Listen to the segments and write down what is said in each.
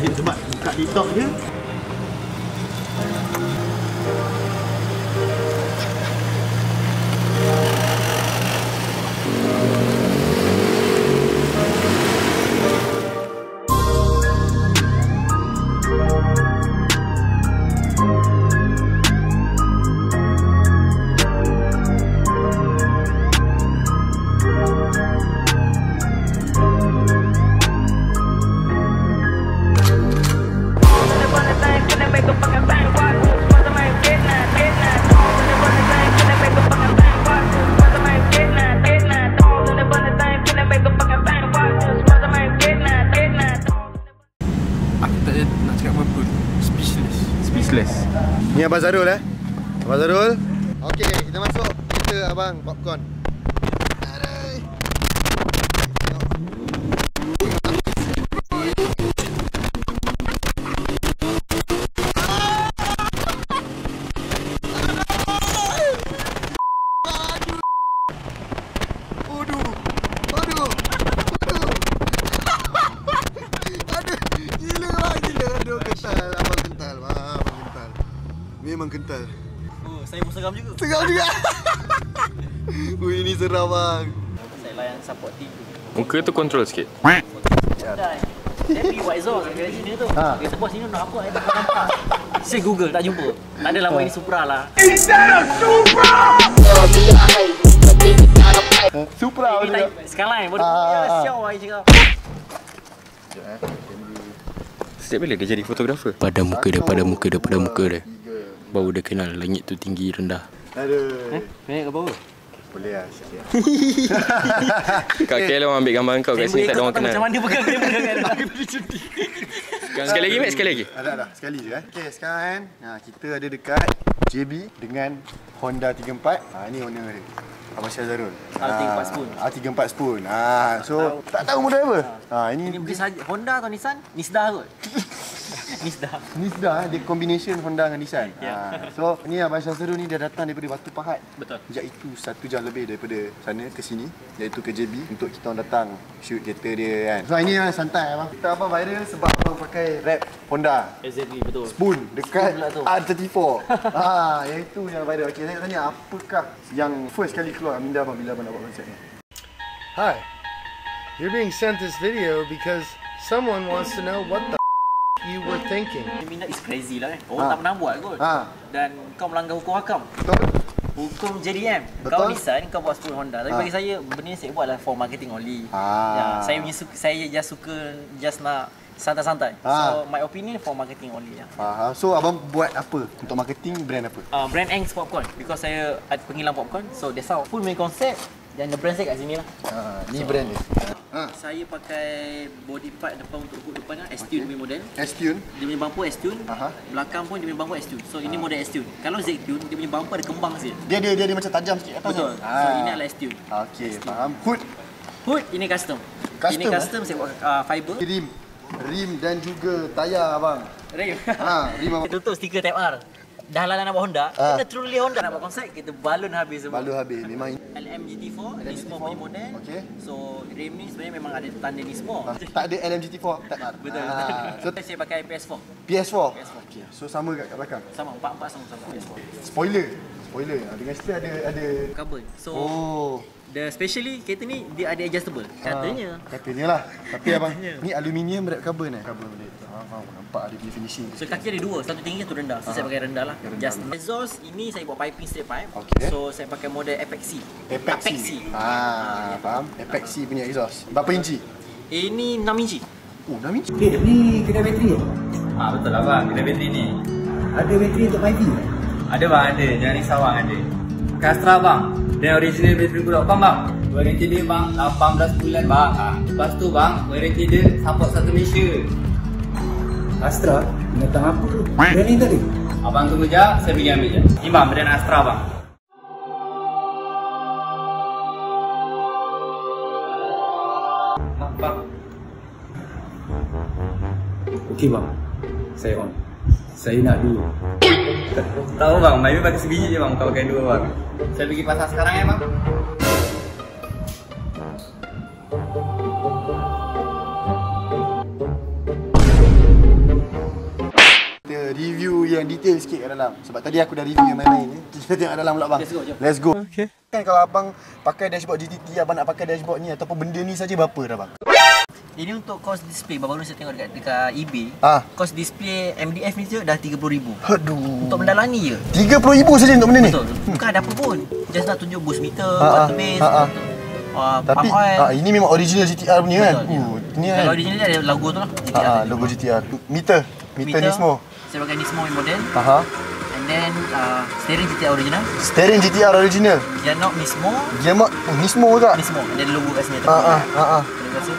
Syahid sebab buka TikTok dia Ni Abang Zarul eh? Abang Zarul? Okey kita masuk Kita abang popcorn Memang kental. Oh, saya pun seram juga. Seram juga. Ui, ini seram bang. Saya layan support team. Muka tu control sikit Dah. Tapi buat exhaust kat sini tu. Ha. Dia sebuah sini nak apa? Saya tak nampak. Saya Google tak jumpa. Tak adalah buat ini Supra lah. Supra Ini type Skyline baru. Ah, Ya, ah, ah. siau lah cakap. Setiap bila dia jadi fotografer Pada muka dia, pada muka dia, pada muka dia Baru dia kenal langit tu tinggi rendah Aduh. Naik ke bawah? Boleh lah sikit. Kak KL orang ambil gambar kau kat sini tak ada orang kenal Macam mana pegang dia pegang kan? Sekali lagi Mat, sekali lagi Ada ada sekali je eh. Okey, sekarang kan. Ha, kita ada dekat JB dengan Honda 34. Ha, ni owner dia. Abang Syazarul. R34 spoon. R34 spoon. Ha, so tak tahu model apa. Ha, ini Ini mungkin saja Honda atau Nissan? Nisda kot. Nisda. Ni sudah eh, dia combination Honda dengan Nissan. Ya. Ha, so ni Abang Syazarul ni dia datang daripada Batu Pahat. Betul. Sejak itu satu jam lebih daripada sana ke sini iaitu ke JB untuk kita orang datang shoot kereta dia kan. So ini yang santai abang. Kita abang viral sebab abang pakai rap Honda. Exactly betul. Spoon dekat Spoon pula tu. R34. ha, yang itu yang viral. Okey, saya nak tanya apakah yang first kali keluar minda abang bila abang nak buat konsep ni? Hi. You're being sent this video because someone wants to know what the you were thinking. Minat is crazy lah eh. Orang Ha. tak pernah buat kot. Ha. Dan kau melanggar hukum hakam. Betul? Hukum JDM. Betul. Kau Nissan, kau buat spoon Honda. Tapi Ha. bagi saya, benda ni saya buat lah for marketing only. Ah. Ya, saya punya suka, saya just suka just nak santai-santai. Ha. So my opinion for marketing only ya. Faham. So abang buat apa untuk marketing brand apa? Uh, brand Angs Popcorn because saya ada penghilang popcorn. So that's how full main concept dan the brand saya kat sini lah. Ha, ni brand dia. Ha. Saya pakai body part depan untuk hook depan kan S-Tune punya model. S-Tune. Dia punya bumper S-Tune. Aha. Belakang pun dia punya bumper S-Tune. So ini model S-Tune. Kalau Z-Tune dia punya bumper ada kembang sikit. Dia dia dia, dia macam tajam sikit atas. Betul. ni. So ini adalah S-Tune. Okey, faham. Hood, Hood ini custom. Custom, ini eh? custom saya buat uh, fiber. rim, rim dan juga tayar abang. Rim. Ha, rim abang. Tutup stiker Type R. Dah lah nak buat Honda. Ah. Kita truly Honda nak buat konsep kita balun habis semua. Balu habis. Memang LM GT4 ni semua punya model. Okey. So rim ni sebenarnya memang ada tanda ni semua. ha, tak ada LMGT4 tak ada. Betul. Ha, so saya pakai PS4. PS4. PS4. Okey. So sama kat kat belakang. Sama empat-empat sama-sama PS4. Spoiler. Spoiler. Ha, Dengan situ ada ada Carbon. So Oh. The specially kereta ni dia ada adjustable. Katanya. Ha, katanya lah. Tapi abang, ni aluminium wrap carbon eh. Carbon boleh. Ha, ha, nampak ada punya finishing. So kaki ada dua, satu tinggi satu rendah. So saya pakai rendah lah. Rendah Just dulu. exhaust ini saya buat piping straight pipe. Okey. So saya pakai model Apexi. Apexi. Ah, faham? Apexi punya exhaust. Berapa inci? Ini 6 inci. Oh, 6 inci. Eh, ni kedai bateri eh? Ah betul lah bang, kedai bateri ni. Ada bateri untuk 5V? Ada bang, ada. Jangan risau bang, ada. Kastra bang. Dan original bateri Gulok.com bang. Warranty dia bang, 18 bulan bang. Ha. Lepas tu bang, warranty dia support satu Malaysia. Astra? Binatang apa tu? Brand ni tadi? Abang tunggu je, saya pergi ambil je. Ni bang, brand Astra bang. Bang, bang. Okey bang. Saya on. Saya nak dulu. Tahu bang, maybe pakai sebiji je bang, kau pakai dua bang. Saya pergi pasar sekarang ya bang. Yang detail sikit kat dalam Sebab tadi aku dah review yang main-main ni Kita tengok dalam pula bang Let's go, jom. Let's go okay. Kan kalau abang pakai dashboard GTT Abang nak pakai dashboard ni Ataupun benda ni saja berapa dah bang? Ini untuk cost display baru-baru saya tengok dekat dekat eBay. Ah. Cost display MDF ni je dah 30,000. Aduh Untuk benda ni je. RM30,000 saja untuk benda ni? Betul. Bukan ada apa pun. Just nak tunjuk boost meter, Ah, ah, water base, ah, ah. uh, Tapi ah, ini memang original GTR punya kan? Betul, ya. Uh, ini Dan kan? original dia ada logo tu lah. GTR Ah, tu. logo GTR Meter Meter, ni semua Pakai Nismo model. Aha. And then uh, steering GTR original. Steering GTR original Gear knob Nismo. Gearbox oh, Nismo tak? Nismo. Ada logo kat sini. Ah, ah, ah, ah. Terima kasih.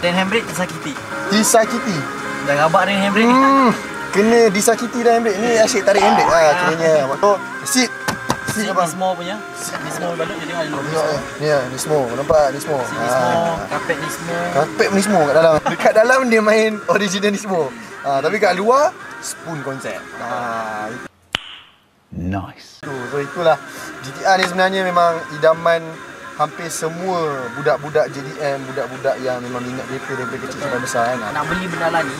Dan handbrake tersakiti. Disakiti Dah rabak dengan handbrake ni. Hmm, kena disakiti dah handbrake. Ni asyik tarik handbrake lah kiranya. So, seat. Seat abang. Nismo punya. Nismo balut dia tengok ada logo. Ni. Lah, Nismo. Nampak Nismo. Seat Nismo, Ah. karpet Nismo. Karpet Nismo kat dalam. Dekat dalam dia main original Nismo. Ah, tapi kat luar, spoon konsep. Ah, Nice. itu. So, itulah. GTR ni sebenarnya memang idaman hampir semua budak-budak JDM, budak-budak yang memang minat kereta daripada kecil sampai besar kan. Nak beli benda lah ni,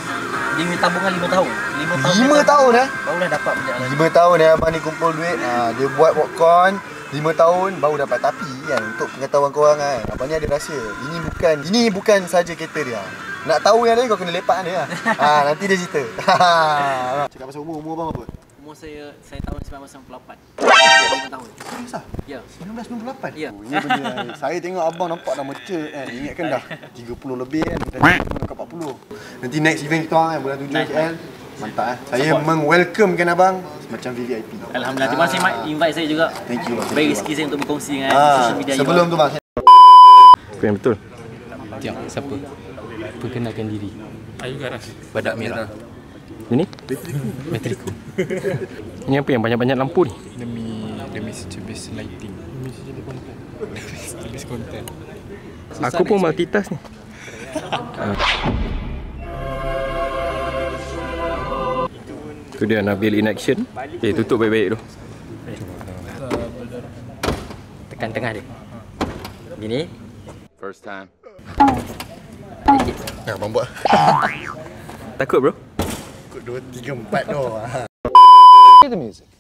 dia punya tabungan 5 tahun. 5 tahun. Lima dia tahun, eh? Barulah dapat benda lah. 5 tahun eh abang ni kumpul duit ha, Dia buat popcorn 5 tahun baru dapat tapi kan Untuk pengetahuan korang kan Abang ni ada rahsia Ini bukan Ini bukan saja kereta dia Nak tahu yang lain kau kena lepak dia lah ha, Nanti dia cerita Cakap pasal umur, umur abang apa? Umur saya, saya tahun 1998. 5 tahun. Serius lah? Ya. 1998? Ya. Oh, ini benda Saya tengok abang nampak dah mature kan Ingatkan dah 30 lebih kan Dah 30 dekat 40 Nanti next event kita orang kan Bulan 7 Nice. KL Mantap eh Saya meng-welcomekan abang Macam VVIP Alhamdulillah. Terima kasih Mat invite saya juga. Thank you bang Bagi rezeki saya untuk berkongsi dengan Ah, social media you sebelum all. tu bang Apa yang betul? Tiang, siapa? Perkenalkan diri. Ayu Garas. Badak merah. Ini? Metriku. Ini apa yang banyak-banyak lampu ni? demi demi service lighting demi service content Aku pun multitask ni. Ah. Tu dia Nabil in action. Eh tutup baik-baik tu. Tekan tengah dia. Gini. First time. Ya, abang buat. Takut bro? Ikut 2, 3, 4 tu. Hear the music.